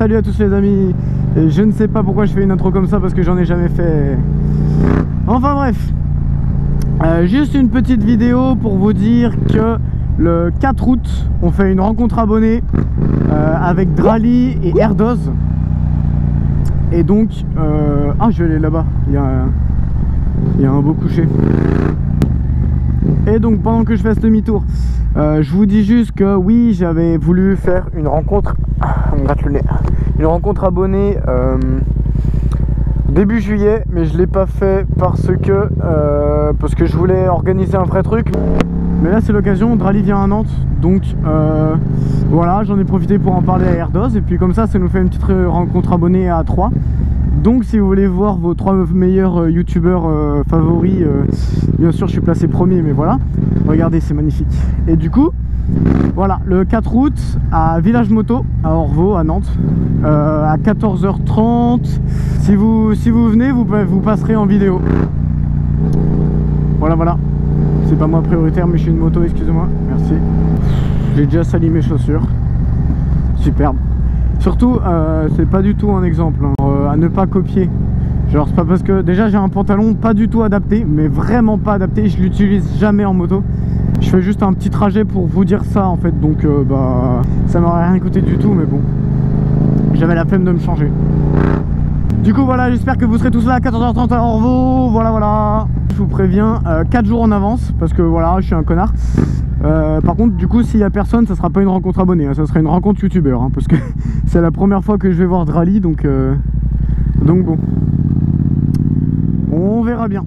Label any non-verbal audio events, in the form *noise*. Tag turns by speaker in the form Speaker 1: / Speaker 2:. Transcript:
Speaker 1: salut à tous les amis. Je ne sais pas pourquoi je fais une intro comme ça parce que j'en ai jamais fait. Enfin bref. Euh, Juste une petite vidéo pour vous dire que le 4 août on fait une rencontre abonnée euh, avec Drali et Erdoz. Et donc euh, Ah je vais aller là-bas. Il, y a un beau coucher. Et donc pendant que je fais ce demi-tour, je vous dis juste que oui, j'avais voulu faire une rencontre, on le nez, une rencontre abonnée euh, début juillet, mais je l'ai pas fait parce que euh, parce que je voulais organiser un vrai truc. Mais là c'est l'occasion, Drali vient à Nantes, donc voilà, j'en ai profité pour en parler à Erdos, et puis comme ça, ça nous fait une petite rencontre abonnée à 3. Donc si vous voulez voir vos trois meilleurs euh, youtubeurs euh, favoris, euh, bien sûr je suis placé premier mais voilà, regardez c'est magnifique. Et du coup, voilà, le 4 août à Village Moto, à Orvaux, à Nantes, à 14h30. Si vous, si vous venez, vous, vous passerez en vidéo. Voilà, voilà. C'est pas moi prioritaire mais je suis une moto, excusez-moi. Merci. J'ai déjà sali mes chaussures. Superbe. Surtout, euh, c'est pas du tout un exemple hein, euh, à ne pas copier. Genre, c'est pas parce que déjà j'ai un pantalon pas du tout adapté, mais vraiment pas adapté. Je l'utilise jamais en moto. Je fais juste un petit trajet pour vous dire ça en fait. Donc, euh, bah, ça m'aurait rien coûté du tout, mais bon, j'avais la peine de me changer. Du coup, voilà, j'espère que vous serez tous là à 14h30 à Orvaux. Voilà, voilà. Je vous préviens 4 jours en avance parce que voilà, je suis un connard. Euh, par contre, du coup, s'il y a personne, ça sera pas une rencontre abonnée, hein, ça sera une rencontre youtubeur, hein, parce que *laughs* c'est la première fois que je vais voir Drali, donc, euh, donc bon, on verra bien.